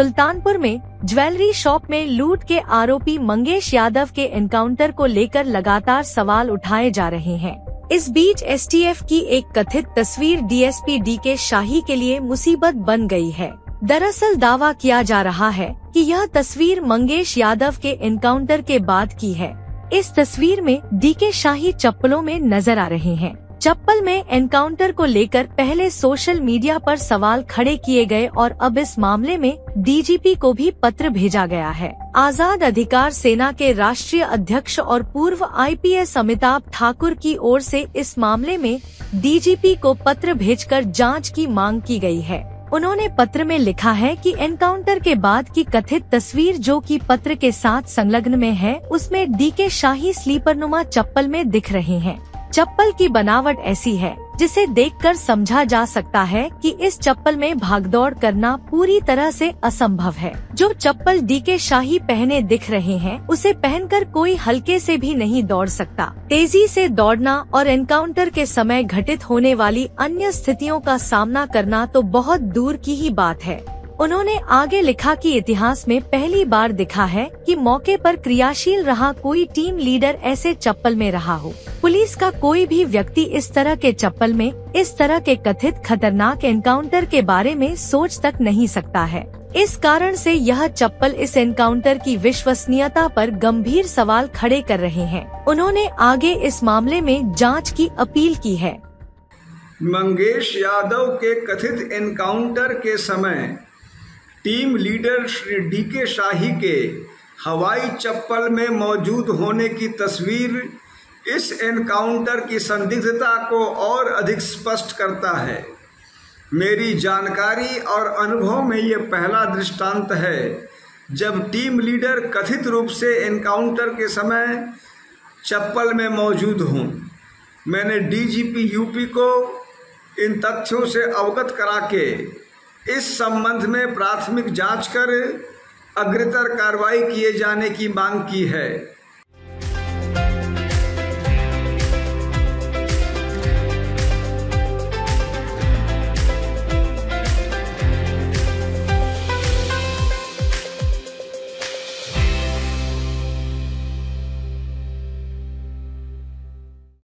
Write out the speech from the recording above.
सुल्तानपुर में jewellery shop में लूट के आरोपी मंगेश यादव के एनकाउंटर को लेकर लगातार सवाल उठाए जा रहे हैं। इस बीच एसटीएफ की एक कथित तस्वीर डीएसपी डी के शाही के लिए मुसीबत बन गई है। दरअसल दावा किया जा रहा है कि यह तस्वीर मंगेश यादव के एनकाउंटर के बाद की है। इस तस्वीर में डी के शाही चप्पलों में नज़र आ रहे हैं। चप्पल में एनकाउंटर को लेकर पहले सोशल मीडिया पर सवाल खड़े किए गए और अब इस मामले में डीजीपी को भी पत्र भेजा गया है। आज़ाद अधिकार सेना के राष्ट्रीय अध्यक्ष और पूर्व आईपीएस अमिताभ ठाकुर की ओर से इस मामले में डीजीपी को पत्र भेजकर जाँच की मांग की गई है। उन्होंने पत्र में लिखा है कि एनकाउंटर के बाद की कथित तस्वीर जो कि पत्र के साथ संलग्न में है, उसमें डी के शाही स्लीपर नुमा चप्पल में दिख रहे हैं। चप्पल की बनावट ऐसी है, जिसे देखकर समझा जा सकता है कि इस चप्पल में भागदौड़ करना पूरी तरह से असंभव है। जो चप्पल डी के शाही पहने दिख रहे हैं, उसे पहनकर कोई हल्के से भी नहीं दौड़ सकता। तेज़ी से दौड़ना और एनकाउंटर के समय घटित होने वाली अन्य स्थितियों का सामना करना तो बहुत दूर की ही बात है। उन्होंने आगे लिखा कि इतिहास में पहली बार दिखा है कि मौके पर क्रियाशील रहा कोई टीम लीडर ऐसे चप्पल में रहा हो। पुलिस का कोई भी व्यक्ति इस तरह के चप्पल में, इस तरह के कथित खतरनाक एनकाउंटर के बारे में सोच तक नहीं सकता है। इस कारण से यह चप्पल इस एनकाउंटर की विश्वसनीयता पर गंभीर सवाल खड़े कर रहे हैं। उन्होंने आगे इस मामले में जाँच की अपील की है। मंगेश यादव के कथित एनकाउंटर के समय टीम लीडर श्री डी के शाही के हवाई चप्पल में मौजूद होने की तस्वीर इस एनकाउंटर की संदिग्धता को और अधिक स्पष्ट करता है। मेरी जानकारी और अनुभव में ये पहला दृष्टांत है, जब टीम लीडर कथित रूप से एनकाउंटर के समय चप्पल में मौजूद हूँ। मैंने डीजीपी यूपी को इन तथ्यों से अवगत करा के इस संबंध में प्राथमिक जाँच कर अग्रतर कार्रवाई किए जाने की मांग की है।